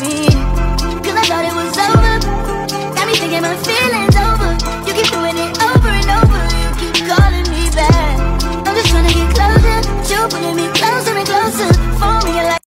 me. Cause I thought it was over. Got me thinking my feelings.